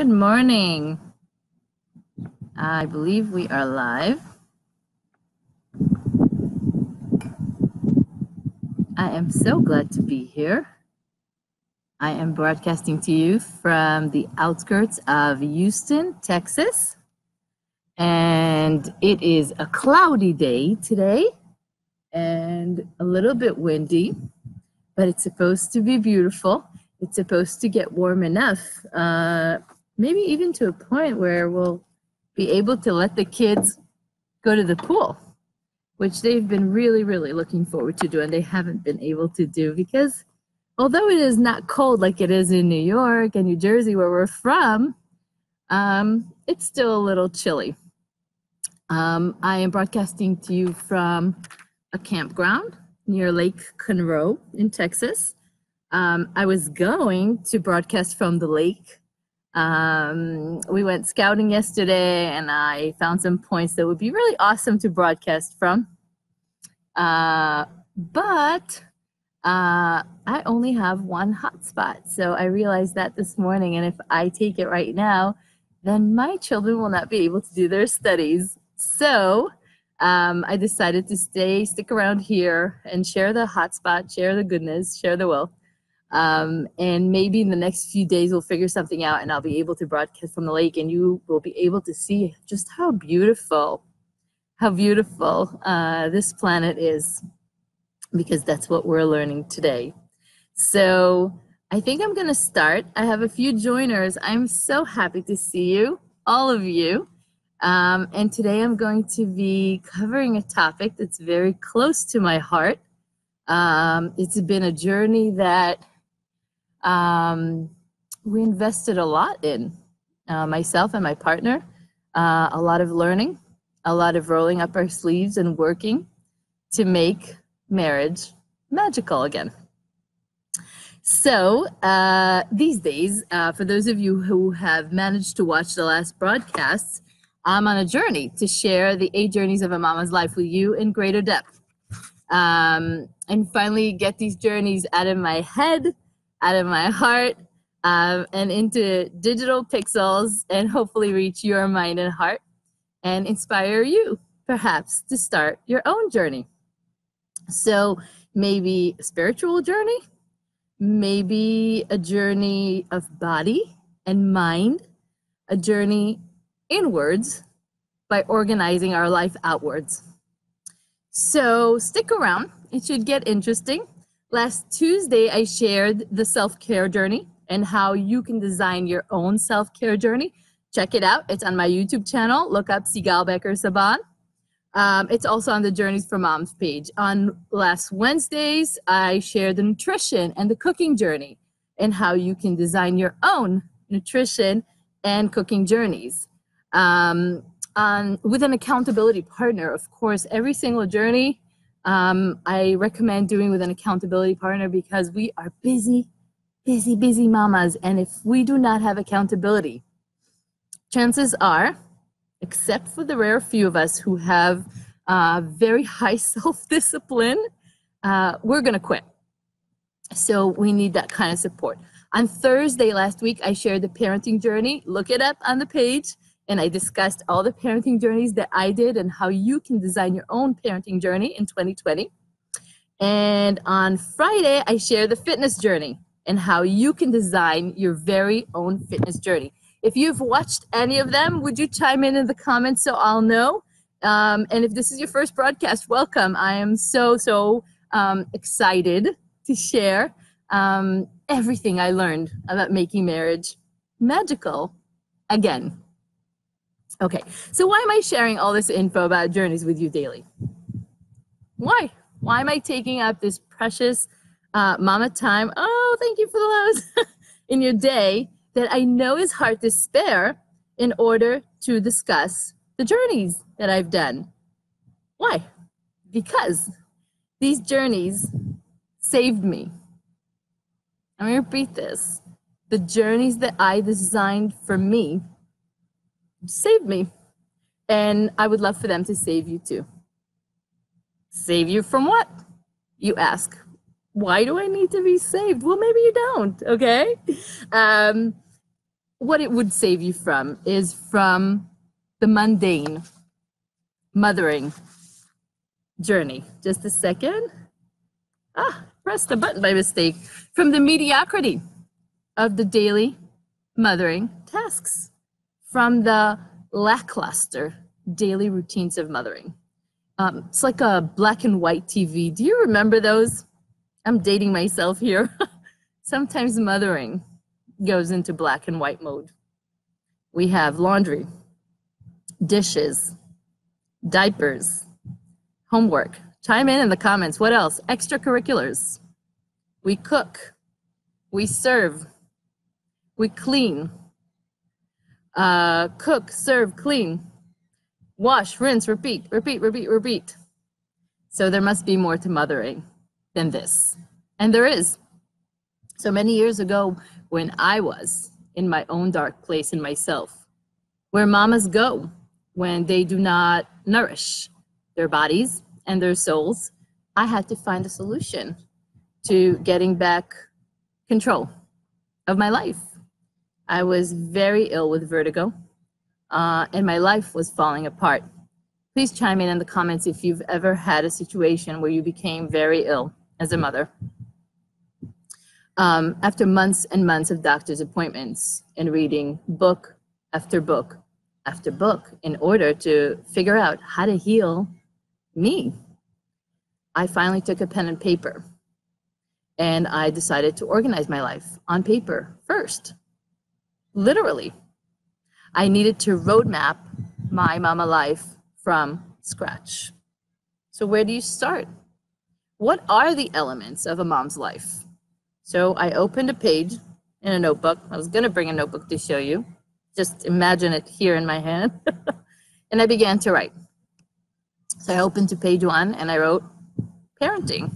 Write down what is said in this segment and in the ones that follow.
Good morning. I believe we are live. I am so glad to be here. I am broadcasting to you from the outskirts of Houston, Texas. And it is a cloudy day today and a little bit windy, but it's supposed to be beautiful. It's supposed to get warm enough, uh, maybe even to a point where we'll be able to let the kids go to the pool, which they've been really, really looking forward to doing. they haven't been able to do because although it is not cold like it is in New York and New Jersey, where we're from, um, it's still a little chilly. Um, I am broadcasting to you from a campground near Lake Conroe in Texas. Um, I was going to broadcast from the lake. Um, we went scouting yesterday and I found some points that would be really awesome to broadcast from. Uh, but uh, I only have one hotspot. So I realized that this morning. And if I take it right now, then my children will not be able to do their studies. So um, I decided to stay, stick around here and share the hotspot, share the goodness, share the wealth. Um, and maybe in the next few days, we'll figure something out and I'll be able to broadcast from the lake and you will be able to see just how beautiful, how beautiful uh, this planet is because that's what we're learning today. So I think I'm going to start. I have a few joiners. I'm so happy to see you, all of you. Um, and today I'm going to be covering a topic that's very close to my heart. Um, it's been a journey that um, we invested a lot in, uh, myself and my partner, uh, a lot of learning, a lot of rolling up our sleeves and working to make marriage magical again. So, uh, these days, uh, for those of you who have managed to watch the last broadcasts, I'm on a journey to share the eight journeys of a mama's life with you in greater depth. Um, and finally get these journeys out of my head, out of my heart, um, and into digital pixels, and hopefully reach your mind and heart and inspire you, perhaps, to start your own journey. So, maybe a spiritual journey, maybe a journey of body and mind, a journey inwards by organizing our life outwards. So stick around, it should get interesting. Last Tuesday, I shared the self care journey and how you can design your own self care journey. Check it out. It's on my YouTube channel. Look up Sigal Bekker Saban. Um, it's also on the Journeys for Moms page. On last Wednesdays, I shared the nutrition and the cooking journey and how you can design your own nutrition and cooking journeys um, on, with an accountability partner. Of course, every single journey um, I recommend doing with an accountability partner because we are busy, busy, busy mamas. And if we do not have accountability, chances are, except for the rare few of us who have uh, very high self discipline, uh, we're going to quit. So we need that kind of support. On Thursday last week, I shared the parenting journey. Look it up on the page and I discussed all the parenting journeys that I did and how you can design your own parenting journey in 2020. And on Friday, I share the fitness journey and how you can design your very own fitness journey. If you've watched any of them, would you chime in in the comments so I'll know? Um, and if this is your first broadcast, welcome. I am so, so um, excited to share um, everything I learned about making marriage magical again. Okay, so why am I sharing all this info about journeys with you daily? Why? Why am I taking up this precious uh, mama time? Oh, thank you for the lows in your day that I know is hard to spare in order to discuss the journeys that I've done. Why? Because these journeys saved me. I'm going to repeat this. The journeys that I designed for me saved me. And I would love for them to save you too. Save you from what? You ask. Why do I need to be saved? Well, maybe you don't, okay? Um, what it would save you from is from the mundane mothering journey. Just a second. Ah, pressed the button by mistake. From the mediocrity of the daily mothering tasks, from the lackluster daily routines of mothering. Um, it's like a black and white TV. Do you remember those? I'm dating myself here. Sometimes mothering goes into black and white mode. We have laundry, dishes, diapers, homework. Chime in in the comments. What else? Extracurriculars. We cook. We serve. We clean. Uh, cook, serve, clean. Wash, rinse, repeat, repeat, repeat, repeat. So there must be more to mothering than this. And there is. So many years ago, when I was in my own dark place in myself, where mamas go when they do not nourish their bodies and their souls, I had to find a solution to getting back control of my life. I was very ill with vertigo, uh, and my life was falling apart. Please chime in in the comments if you've ever had a situation where you became very ill as a mother um, after months and months of doctor's appointments and reading book after book after book in order to figure out how to heal me, I finally took a pen and paper and I decided to organize my life on paper first. Literally, I needed to roadmap my mama life from scratch. So, where do you start? What are the elements of a mom's life? So I opened a page in a notebook. I was going to bring a notebook to show you. Just imagine it here in my hand. and I began to write. So I opened to page one and I wrote parenting.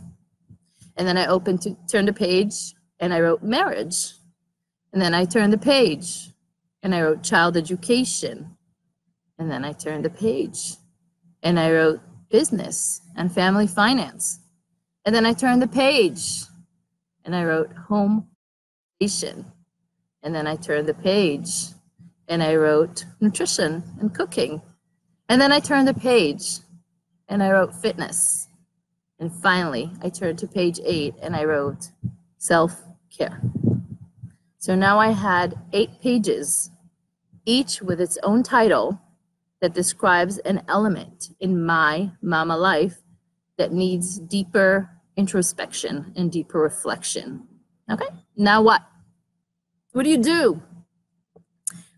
And then I opened to turn the page and I wrote marriage. And then I turned the page and I wrote child education. And then I turned the page and I wrote business and family finance. And then I turned the page and I wrote home station. And then I turned the page and I wrote nutrition and cooking. And then I turned the page and I wrote fitness. And finally, I turned to page eight and I wrote self care. So now I had eight pages, each with its own title that describes an element in my mama life that needs deeper introspection and deeper reflection. Okay, now what? What do you do?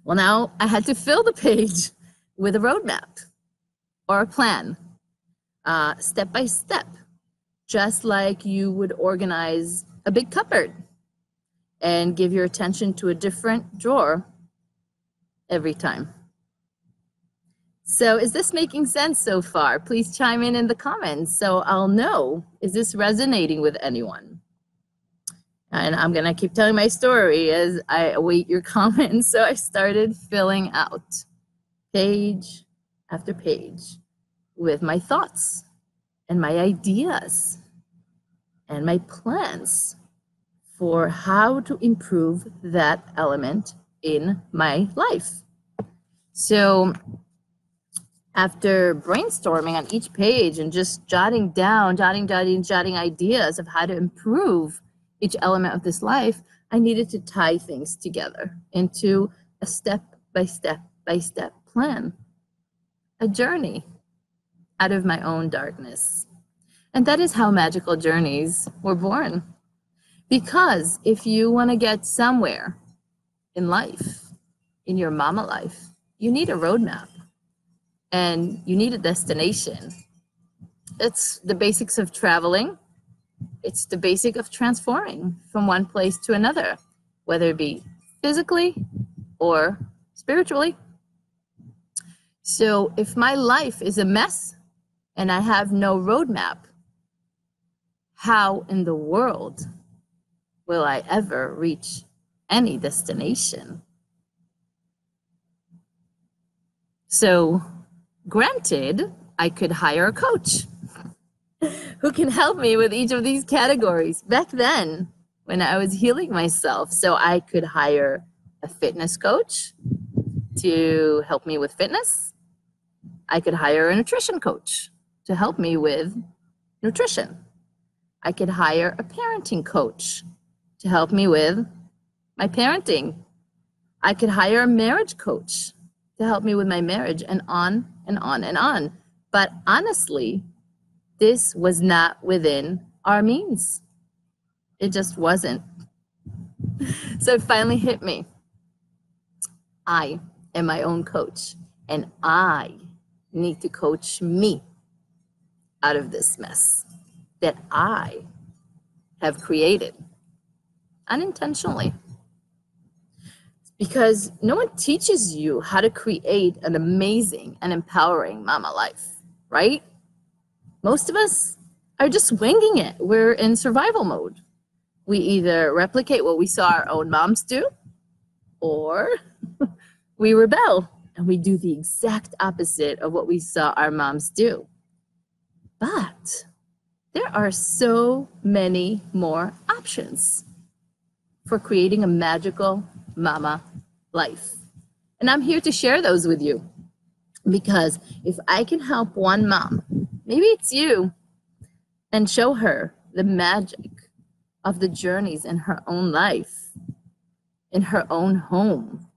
Well, now I had to fill the page with a roadmap or a plan, uh, step by step, just like you would organize a big cupboard and give your attention to a different drawer every time. So is this making sense so far? Please chime in in the comments so I'll know. Is this resonating with anyone? And I'm to keep telling my story as I await your comments. So I started filling out page after page with my thoughts and my ideas and my plans for how to improve that element in my life. So after brainstorming on each page and just jotting down, jotting, jotting, jotting ideas of how to improve each element of this life, I needed to tie things together into a step by step by step plan, a journey out of my own darkness. And that is how magical journeys were born. Because if you want to get somewhere in life, in your mama life, you need a roadmap and you need a destination. It's the basics of traveling. It's the basic of transforming from one place to another, whether it be physically or spiritually. So if my life is a mess and I have no roadmap, how in the world will I ever reach any destination? So Granted, I could hire a coach who can help me with each of these categories. Back then, when I was healing myself, so I could hire a fitness coach to help me with fitness. I could hire a nutrition coach to help me with nutrition. I could hire a parenting coach to help me with my parenting. I could hire a marriage coach to help me with my marriage and on and on and on. But honestly, this was not within our means. It just wasn't. So it finally hit me. I am my own coach, and I need to coach me out of this mess that I have created unintentionally. Because no one teaches you how to create an amazing and empowering mama life, right? Most of us are just winging it. We're in survival mode. We either replicate what we saw our own moms do, or we rebel and we do the exact opposite of what we saw our moms do. But there are so many more options for creating a magical mama life. And I'm here to share those with you because if I can help one mom, maybe it's you, and show her the magic of the journeys in her own life, in her own home.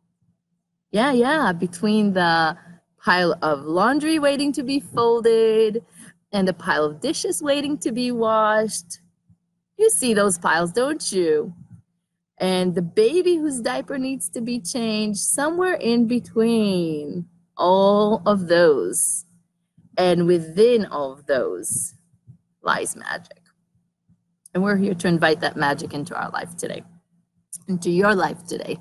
Yeah, yeah, between the pile of laundry waiting to be folded and the pile of dishes waiting to be washed. You see those piles, don't you? And the baby whose diaper needs to be changed, somewhere in between all of those. And within all of those lies magic. And we're here to invite that magic into our life today, into your life today.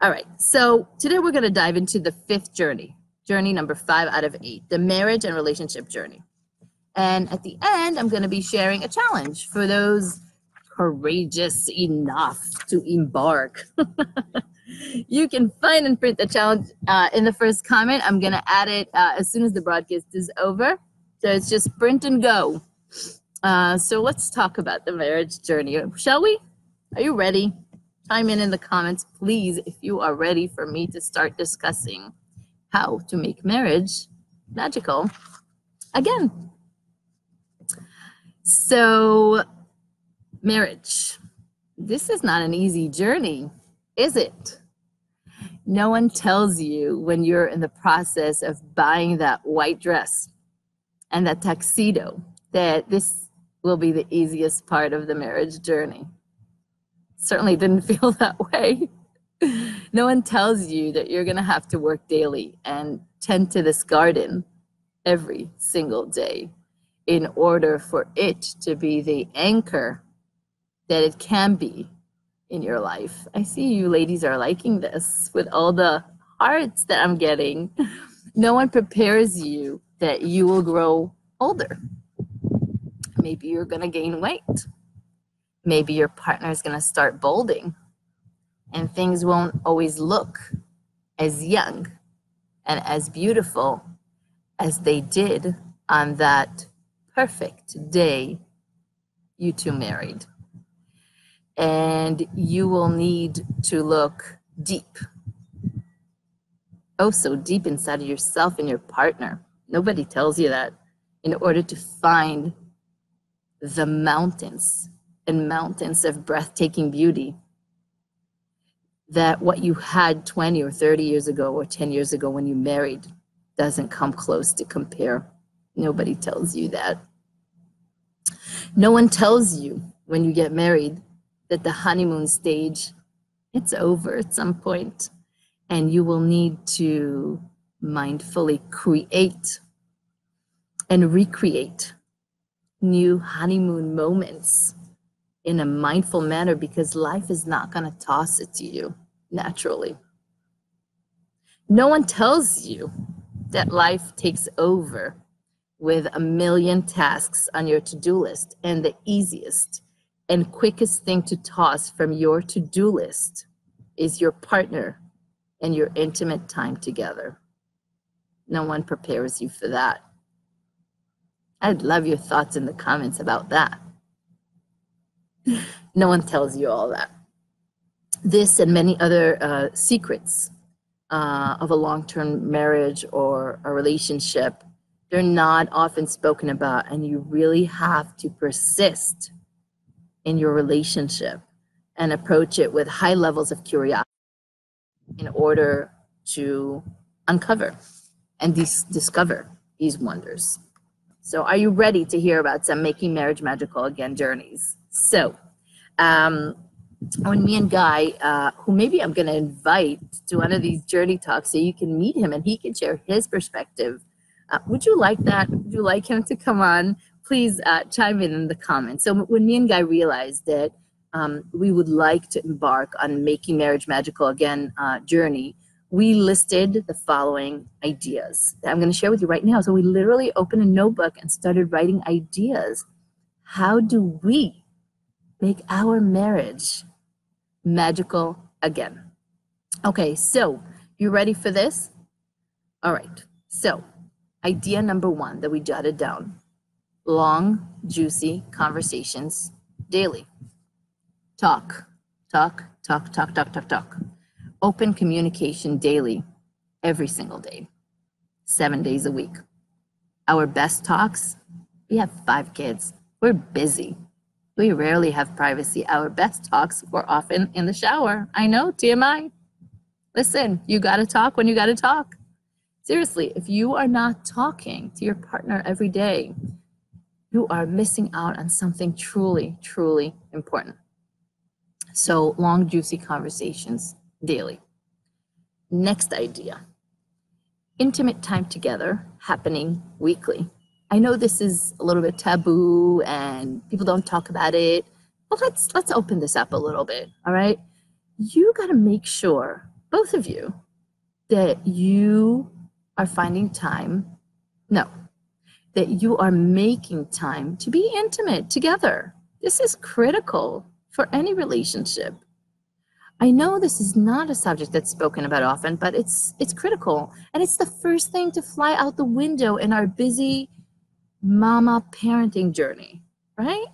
All right, so today we're going to dive into the fifth journey, journey number five out of eight, the marriage and relationship journey. And at the end, I'm going to be sharing a challenge for those courageous enough to embark. you can find and print the challenge uh, in the first comment. I'm going to add it uh, as soon as the broadcast is over. So it's just print and go. Uh, so let's talk about the marriage journey, shall we? Are you ready? Chime in in the comments, please, if you are ready for me to start discussing how to make marriage magical again. So Marriage. This is not an easy journey, is it? No one tells you when you're in the process of buying that white dress and that tuxedo that this will be the easiest part of the marriage journey. Certainly didn't feel that way. no one tells you that you're going to have to work daily and tend to this garden every single day in order for it to be the anchor that it can be in your life. I see you ladies are liking this with all the hearts that I'm getting. No one prepares you that you will grow older. Maybe you're going to gain weight. Maybe your partner is going to start balding and things won't always look as young and as beautiful as they did on that perfect day you two married and you will need to look deep. Oh, so deep inside of yourself and your partner. Nobody tells you that in order to find the mountains and mountains of breathtaking beauty that what you had 20 or 30 years ago or 10 years ago when you married doesn't come close to compare. Nobody tells you that. No one tells you when you get married that the honeymoon stage it's over at some point and you will need to mindfully create and recreate new honeymoon moments in a mindful manner because life is not going to toss it to you naturally. No one tells you that life takes over with a million tasks on your to do list, and the easiest and quickest thing to toss from your to do list is your partner and your intimate time together. No one prepares you for that. I'd love your thoughts in the comments about that. no one tells you all that. this and many other uh, secrets uh, of a long-term marriage or a relationship they're not often spoken about and you really have to persist in your relationship and approach it with high levels of curiosity in order to uncover and dis- discover these wonders so are you ready to hear about some making marriage magical again journeys so um, when me and Guy, uh, who maybe I'm going to invite to one of these journey talks so you can meet him and he can share his perspective. Uh, would you like that? Would you like him to come on? Please uh, chime in in the comments. So when me and Guy realized that um, we would like to embark on making marriage magical again uh, journey, we listed the following ideas that I'm going to share with you right now. So we literally opened a notebook and started writing ideas. How do we make our marriage magical again. Okay, so you ready for this? All right, so idea number one that we jotted down long, juicy conversations daily. Talk, talk, talk, talk, talk, talk, talk. Open communication daily, every single day, seven days a week. Our best talks, we have five kids. We're busy. We rarely have privacy. Our best talks were often in the shower. I know, TMI. Listen, you got to talk when you got to talk. Seriously, if you are not talking to your partner every day, you are missing out on something truly, truly important. So, long, juicy conversations daily. Next idea intimate time together happening weekly. I know this is a little bit taboo and people don't talk about it, but let's let's open this up a little bit. All right. You got to make sure, both of you, that you are finding time. No, that you are making time to be intimate together. This is critical for any relationship. I know this is not a subject that's spoken about often, but it's it's critical. And it's the first thing to fly out the window in our busy mama parenting journey, right?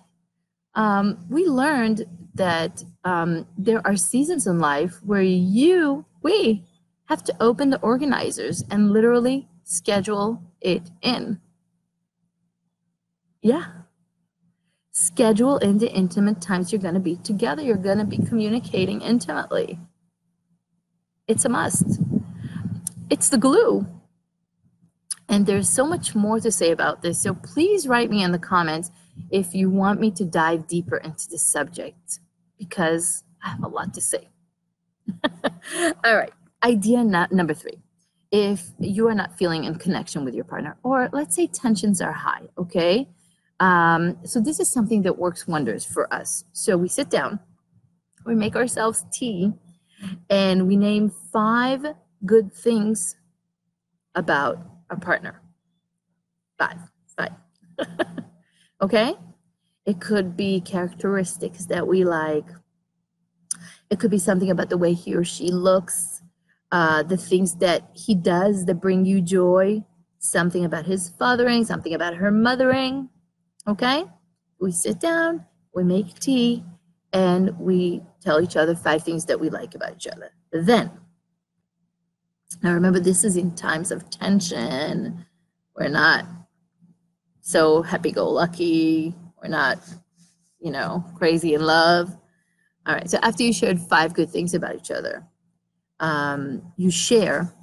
Um, we learned that um, there are seasons in life where you, we, have to open the organizers and literally schedule it in. Yeah. Schedule in the intimate times you're going to be together. You're going to be communicating intimately. It's a must. It's the glue and there's so much more to say about this. So please write me in the comments if you want me to dive deeper into the subject because I have a lot to say. All right. Idea not, number three. If you are not feeling in connection with your partner, or let's say tensions are high, okay? Um, so this is something that works wonders for us. So we sit down, we make ourselves tea, and we name five good things about a partner. Five, five. okay? It could be characteristics that we like. It could be something about the way he or she looks, uh, the things that he does that bring you joy, something about his fathering, something about her mothering. Okay? We sit down, we make tea, and we tell each other five things that we like about each other. Then now remember, this is in times of tension. We're not so happy-go-lucky. We're not, you know, crazy in love. All right. So after you shared five good things about each other, um, you share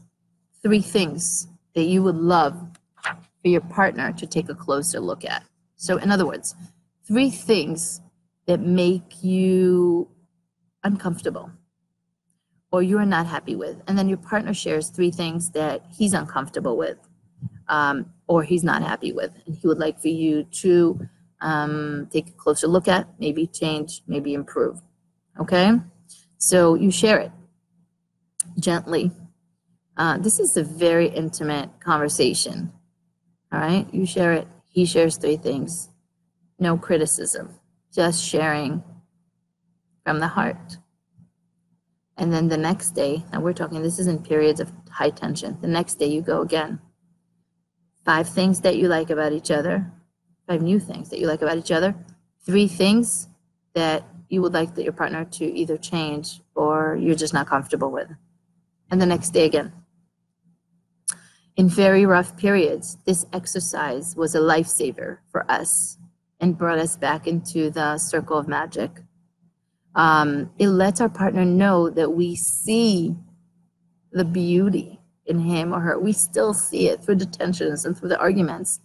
three things that you would love for your partner to take a closer look at. So, in other words, three things that make you uncomfortable or you're not happy with. And then your partner shares three things that he's uncomfortable with um, or he's not happy with. And he would like for you to um, take a closer look at, maybe change, maybe improve. Okay? So you share it gently. Uh, this is a very intimate conversation. All right? You share it. He shares three things. No criticism, just sharing from the heart. And then the next day, now we're talking, this is in periods of high tension. The next day, you go again. Five things that you like about each other, five new things that you like about each other, three things that you would like that your partner to either change or you're just not comfortable with. And the next day again. In very rough periods, this exercise was a lifesaver for us and brought us back into the circle of magic. Um, it lets our partner know that we see the beauty in him or her. We still see it through the tensions and through the arguments.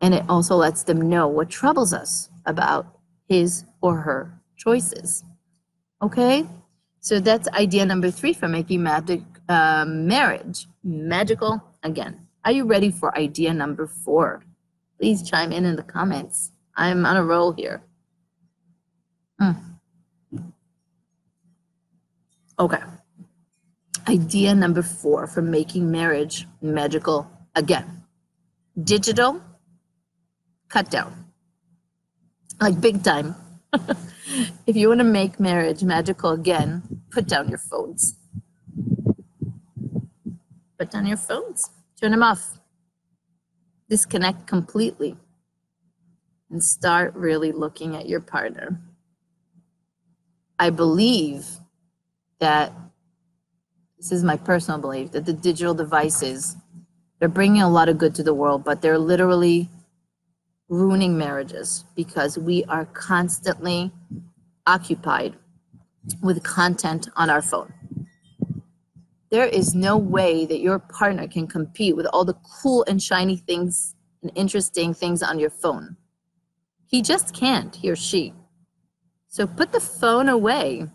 And it also lets them know what troubles us about his or her choices. Okay? So that's idea number three for making magic uh, marriage magical again. Are you ready for idea number four? Please chime in in the comments. I'm on a roll here. Hmm. Okay. Idea number four for making marriage magical again. Digital cut down. Like big time. if you want to make marriage magical again, put down your phones. Put down your phones. Turn them off. Disconnect completely. And start really looking at your partner. I believe that this is my personal belief that the digital devices they're bringing a lot of good to the world but they're literally ruining marriages because we are constantly occupied with content on our phone there is no way that your partner can compete with all the cool and shiny things and interesting things on your phone. He just can't he or she. So put the phone away.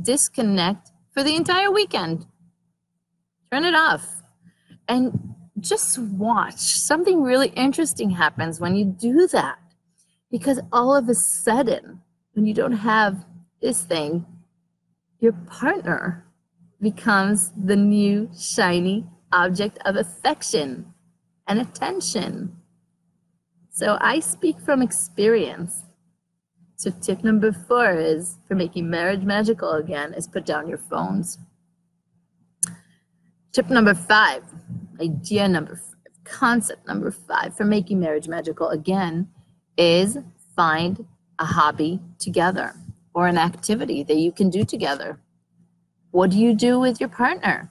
Disconnect for the entire weekend. Turn it off. And just watch. Something really interesting happens when you do that. Because all of a sudden when you don't have this thing your partner becomes the new shiny object of affection and attention. So i speak from experience. So tip number four is for making marriage magical again is put down your phones. Tip number five, idea number five, concept number five for making marriage magical again is find a hobby together or an activity that you can do together. What do you do with your partner?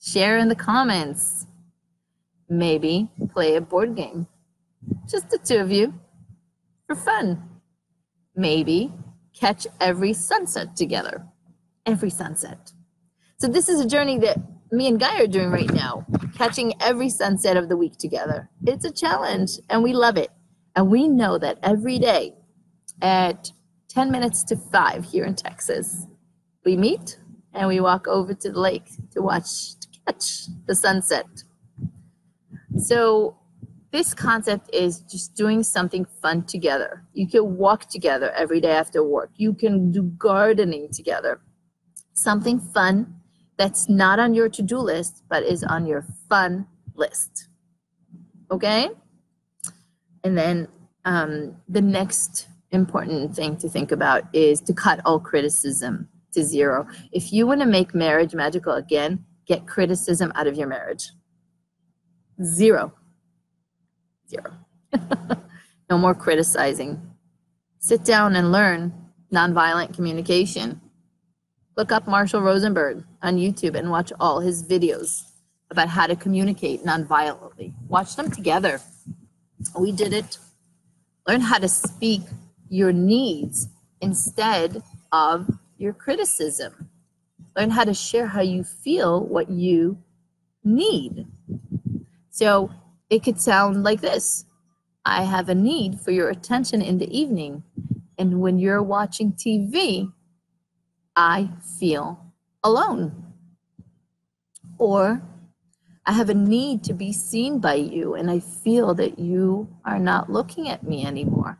Share in the comments. Maybe play a board game. Just the two of you for fun. Maybe catch every sunset together. Every sunset. So, this is a journey that me and Guy are doing right now, catching every sunset of the week together. It's a challenge and we love it. And we know that every day at 10 minutes to 5 here in Texas, we meet and we walk over to the lake to watch, to catch the sunset. So, this concept is just doing something fun together. You can walk together every day after work, you can do gardening together. Something fun that's not on your to do list, but is on your fun list. Okay? And then um, the next important thing to think about is to cut all criticism to zero. If you want to make marriage magical again, get criticism out of your marriage. Zero. Zero. no more criticizing. Sit down and learn nonviolent communication. Look up Marshall Rosenberg on YouTube and watch all his videos about how to communicate nonviolently. Watch them together. We did it. Learn how to speak your needs instead of your criticism. Learn how to share how you feel, what you need. So it could sound like this I have a need for your attention in the evening. And when you're watching TV, I feel alone. Or I have a need to be seen by you and I feel that you are not looking at me anymore.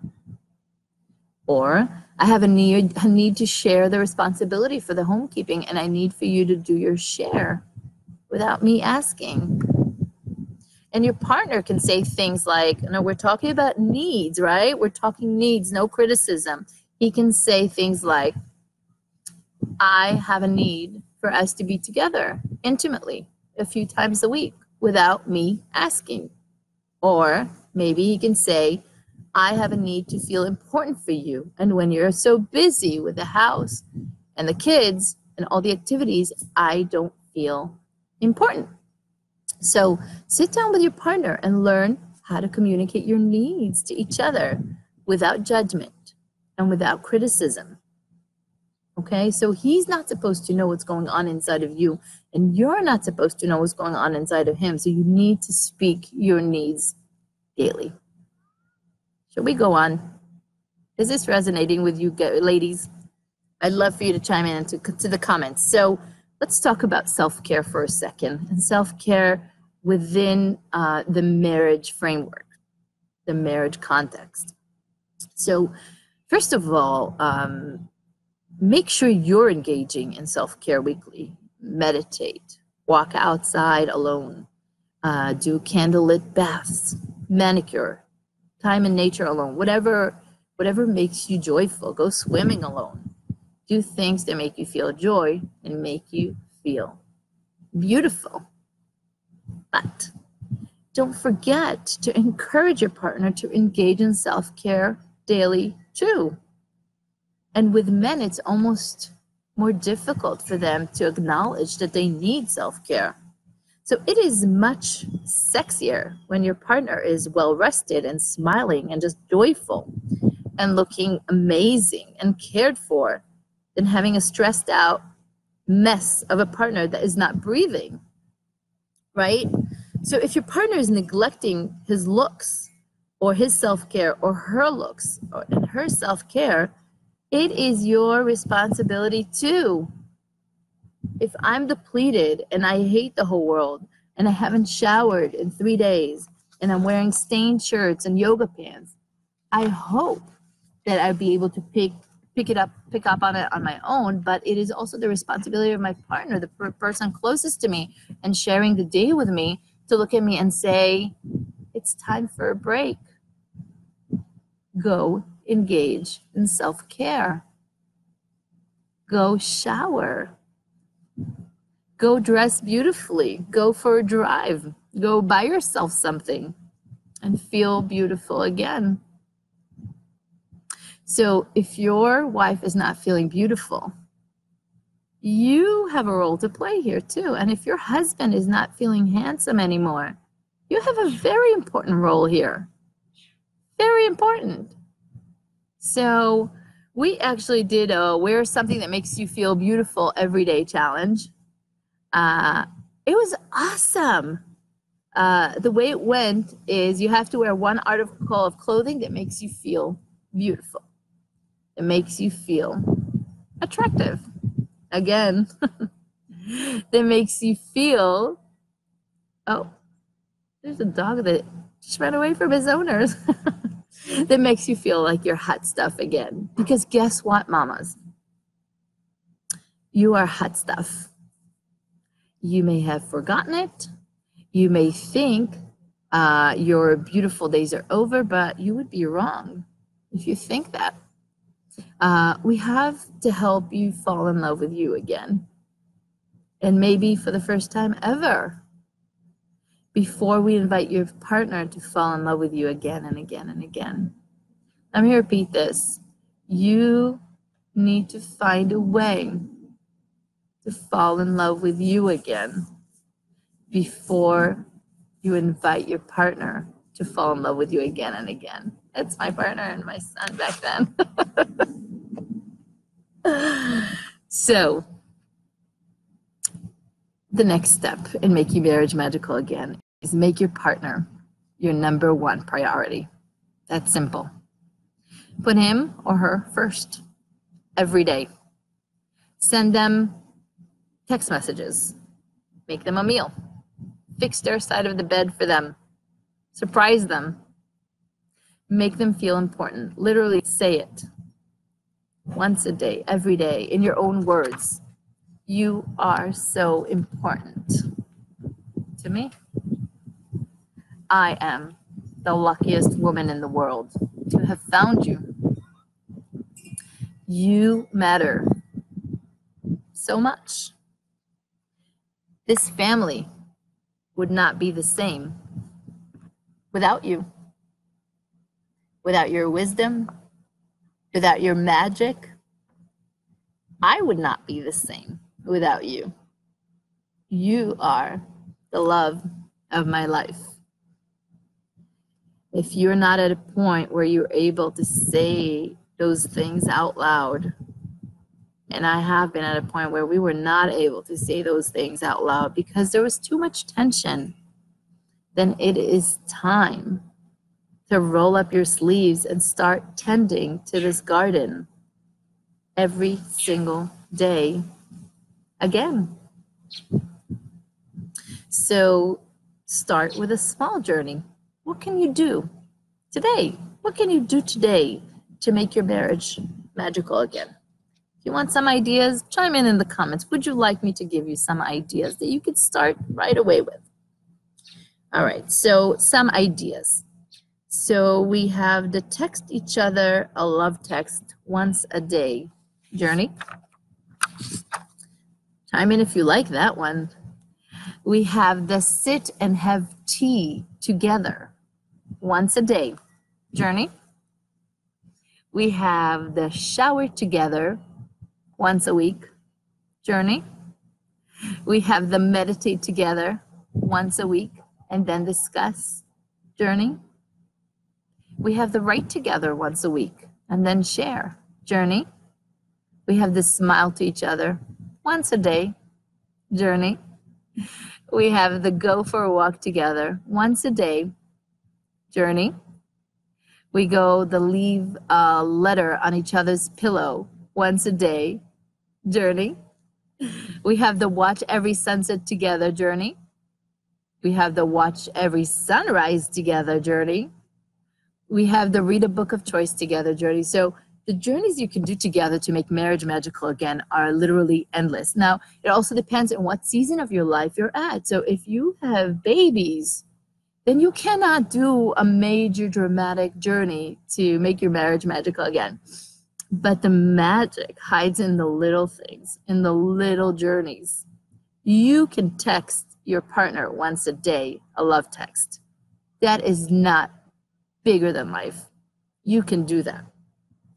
Or I have a need, a need to share the responsibility for the homekeeping and I need for you to do your share without me asking. And your partner can say things like, no, we're talking about needs, right? We're talking needs, no criticism. He can say things like, I have a need for us to be together intimately a few times a week without me asking. Or maybe he can say, I have a need to feel important for you. And when you're so busy with the house and the kids and all the activities, I don't feel important. So sit down with your partner and learn how to communicate your needs to each other without judgment and without criticism. Okay, so he's not supposed to know what's going on inside of you, and you're not supposed to know what's going on inside of him. So you need to speak your needs daily. Should we go on? Is this resonating with you, ladies? I'd love for you to chime in to, to the comments. So let's talk about self care for a second and self care within uh, the marriage framework, the marriage context. So, first of all, um, make sure you're engaging in self care weekly. Meditate, walk outside alone, uh, do candlelit baths, manicure, time in nature alone, whatever whatever makes you joyful. Go swimming alone. Do things that make you feel joy and make you feel beautiful. But don't forget to encourage your partner to engage in self-care daily too. And with men, it's almost more difficult for them to acknowledge that they need self-care. So it is much sexier when your partner is well rested and smiling and just joyful and looking amazing and cared for than having a stressed out mess of a partner that is not breathing. Right? So if your partner is neglecting his looks or his self care or her looks or, and her self care, it is your responsibility too if I'm depleted and I hate the whole world and I haven't showered in three days and I'm wearing stained shirts and yoga pants, I hope that I'd be able to pick pick it up pick up on it on my own but it is also the responsibility of my partner the per- person closest to me and sharing the day with me to look at me and say it's time for a break. Go engage in self-care. Go shower Go dress beautifully. Go for a drive. Go buy yourself something and feel beautiful again. So, if your wife is not feeling beautiful, you have a role to play here too. And if your husband is not feeling handsome anymore, you have a very important role here. Very important. So, we actually did a wear something that makes you feel beautiful every day challenge uh, it was awesome. Uh, the way it went is you have to wear one article of clothing that makes you feel beautiful. It makes you feel attractive. Again, that makes you feel. Oh, there's a dog that just ran away from his owners. that makes you feel like you're hot stuff again. Because guess what, mamas? You are hot stuff. You may have forgotten it. You may think uh, your beautiful days are over, but you would be wrong if you think that. Uh, we have to help you fall in love with you again. And maybe for the first time ever. Before we invite your partner to fall in love with you again and again and again. Let me repeat this. You need to find a way to fall in love with you again before you invite your partner to fall in love with you again and again. It's my partner and my son back then. so, the next step in making marriage magical again is make your partner your number one priority. That's simple. Put him or her first every day. Send them text messages, make them a meal, fix their side of the bed for them, surprise them, make them feel important. Literally say it once a day, every day, in your own words. You are so important to me. I am the luckiest woman in the world to have found you. You matter so much this family would not be the same without you. without your wisdom, without your magic, I would not be the same without you. You are the love of my life. If you're not at a point where you're able to say those things out loud, and I have been at a point where we were not able to say those things out loud because there was too much tension, then it is time to roll up your sleeves and start tending to this garden every single day again. So start with a small journey. What can you do today? What can you do today to make your marriage magical again? If you want some ideas, chime in in the comments. Would you like me to give you some ideas that you could start right away with? All right, so some ideas. So we have the text each other a love text once a day journey. Chime in if you like that one. We have the sit and have tea together once a day journey. We have the shower together once a week journey. We have the meditate together once a week and then discuss journey. We have the write together once a week and then share journey. We have the smile to each other once a day journey. We have the go for a walk together once a day journey. We go the leave a letter on each other's pillow once a day journey. We have the watch every sunset together journey. We have the watch every sunrise together journey we have the read a book of choice together journey. So the journeys you can do together to make marriage magical again are literally endless. Now, it also depends on what season of your life you're at. So if you have babies, then you cannot do a major dramatic journey to make your marriage magical again. But the magic hides in the little things, in the little journeys. You can text your partner once a day a love text. That is not bigger than life. You can do that.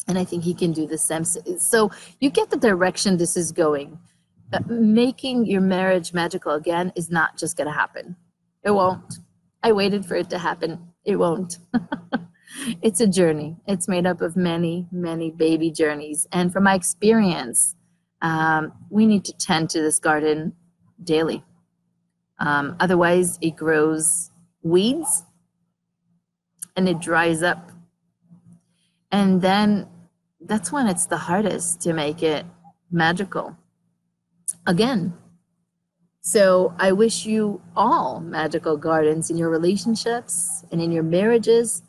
And I think he can do the same. So you get the direction this is going. Making your marriage magical again is not just going to happen. It won't. I waited for it to happen. It won't. it's a journey. It's made up of many, many baby journeys. And from my experience, um, we need to tend to this garden daily. Um, otherwise, it grows weeds and it dries up. And then that's when it's the hardest to make it magical. Again, so I wish you all magical gardens in your relationships and in your marriages.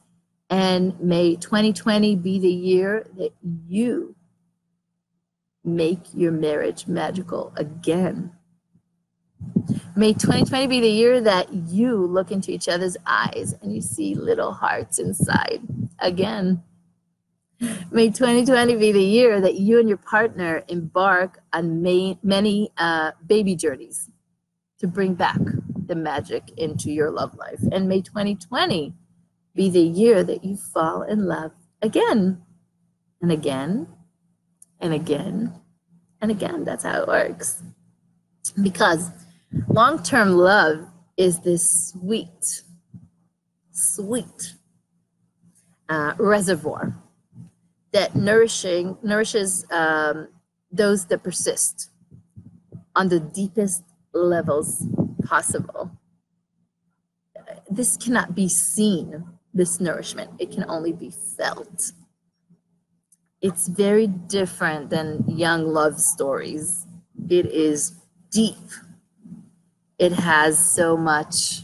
And may 2020 be the year that you make your marriage magical again. May 2020 be the year that you look into each other's eyes and you see little hearts inside again. May 2020 be the year that you and your partner embark on may, many uh, baby journeys to bring back the magic into your love life. And may 2020 be the year that you fall in love again and again and again and again. That's how it works. Because Long term love is this sweet, sweet uh, reservoir that nourishing nourishes um, those that persist on the deepest levels possible. This cannot be seen, this nourishment. It can only be felt. It's very different than young love stories. It is deep it has so much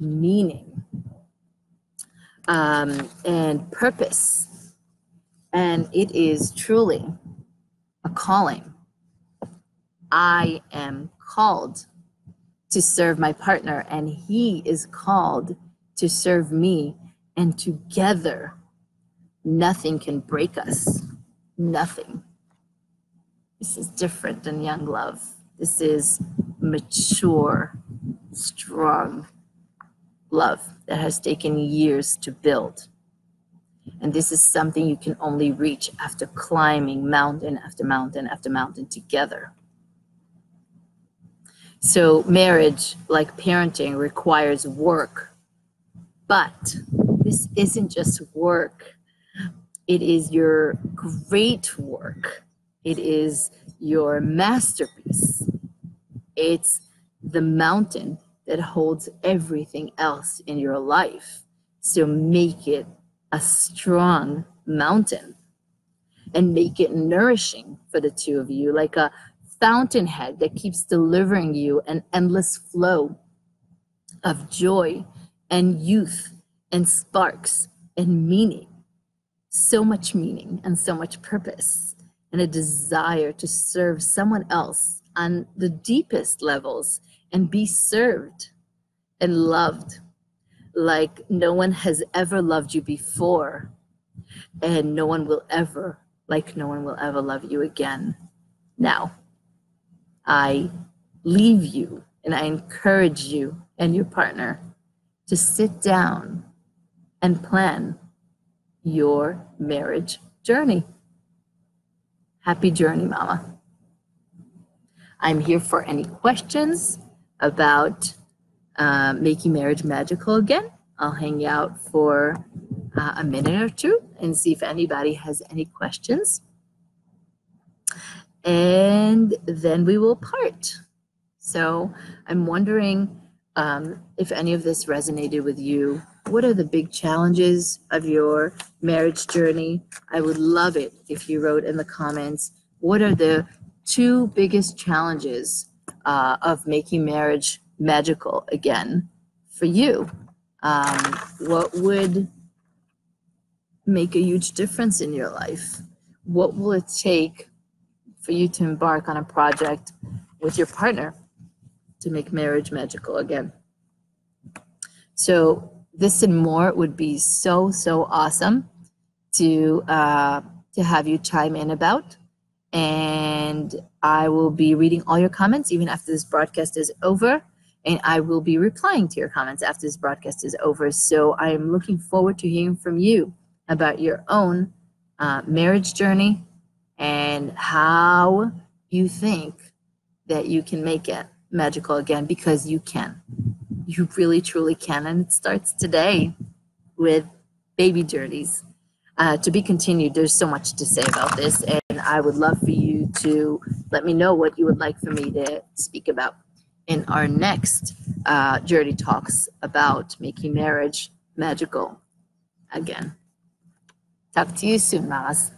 meaning um, and purpose. And it is truly a calling. I am called to serve my partner, and he is called to serve me. And together, nothing can break us. Nothing. This is different than young love. This is mature, strong love that has taken years to build. And this is something you can only reach after climbing mountain after mountain after mountain together. So, marriage, like parenting, requires work. But this isn't just work, it is your great work, it is your masterpiece. It's the mountain that holds everything else in your life. So, make it a strong mountain and make it nourishing for the two of you, like a fountainhead that keeps delivering you an endless flow of joy and youth and sparks and meaning. So much meaning and so much purpose and a desire to serve someone else on the deepest levels and be served and loved like no one has ever loved you before and no one will ever like no one will ever love you again now I leave you and I encourage you and your partner to sit down and plan your marriage journey. Happy journey, Mama. I'm here for any questions about uh, making marriage magical again. I'll hang out for uh, a minute or two and see if anybody has any questions and then we will part. So I'm wondering um, if any of this resonated with you. What are the big challenges of your marriage journey? I would love it if you wrote in the comments what are the two biggest challenges uh, of making marriage magical again for you? Um, what would make a huge difference in your life? What will it take for you to embark on a project with your partner to make marriage magical again. So this and more would be so so awesome to uh, to have you chime in about, and I will be reading all your comments even after this broadcast is over, and I will be replying to your comments after this broadcast is over. So I am looking forward to hearing from you about your own uh, marriage journey, and how you think that you can make it magical again because you can. You really, truly can. And it starts today with baby journeys. Uh, to be continued, there's so much to say about this, and I would love for you to let me know what you would like for me to speak about in our next uh, Journey Talks about making marriage magical again. Talk to you soon, Mamas.